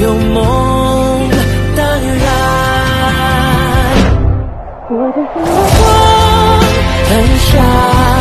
有梦当然，我的生光很闪。